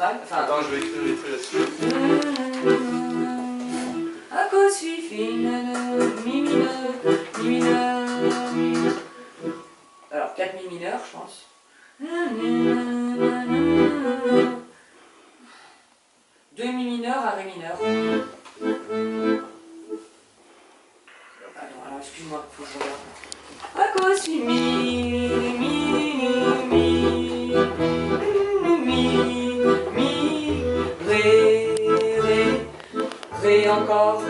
mal. Enfin, Attends, je vais écrire là-dessus. Fine mi mineur, mi mineur, mi. Alors 4 mi mineur, je pense. Deux mi mineur à ré mineur. Alors, alors excuse-moi, faut que je regarde. A cause fi ré encore.